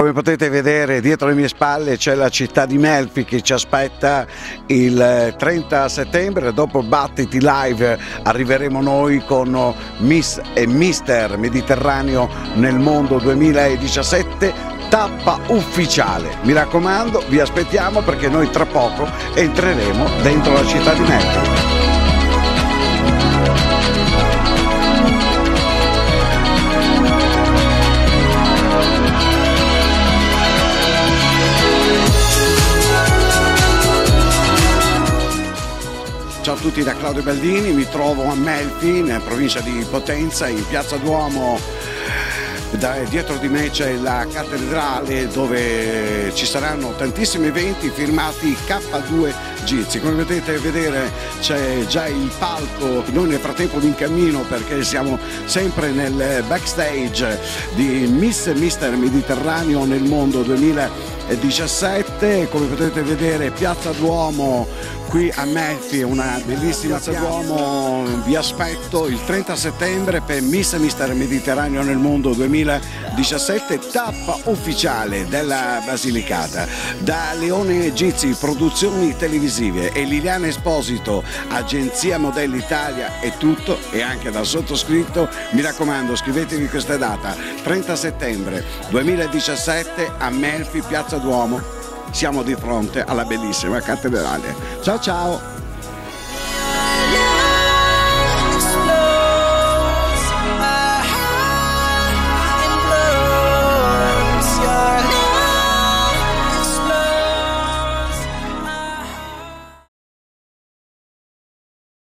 Come potete vedere dietro le mie spalle c'è la città di Melfi che ci aspetta il 30 settembre, dopo Battiti Live arriveremo noi con Miss e Mister Mediterraneo nel mondo 2017 tappa ufficiale. Mi raccomando, vi aspettiamo perché noi tra poco entreremo dentro la città di Melfi. Ciao a tutti da Claudio Baldini, mi trovo a Melfi, in provincia di Potenza, in piazza Duomo. Da, dietro di me c'è la cattedrale dove ci saranno tantissimi eventi firmati K2 Gizi. Come potete vedere c'è già il palco, noi nel frattempo in cammino perché siamo sempre nel backstage di Miss Mister Mediterraneo nel mondo 2017. Come potete vedere Piazza Duomo qui a Melfi, una bellissima Piazza Duomo, vi aspetto il 30 settembre per Miss Mister Mediterraneo nel mondo 2017, tappa ufficiale della Basilicata. Da Leone Gizi, produzioni televisive e Liliana Esposito, agenzia Modelli Italia è tutto e anche dal sottoscritto, mi raccomando scrivetevi questa data, 30 settembre 2017 a Melfi, Piazza Duomo siamo di fronte alla bellissima cattedrale. Ciao ciao!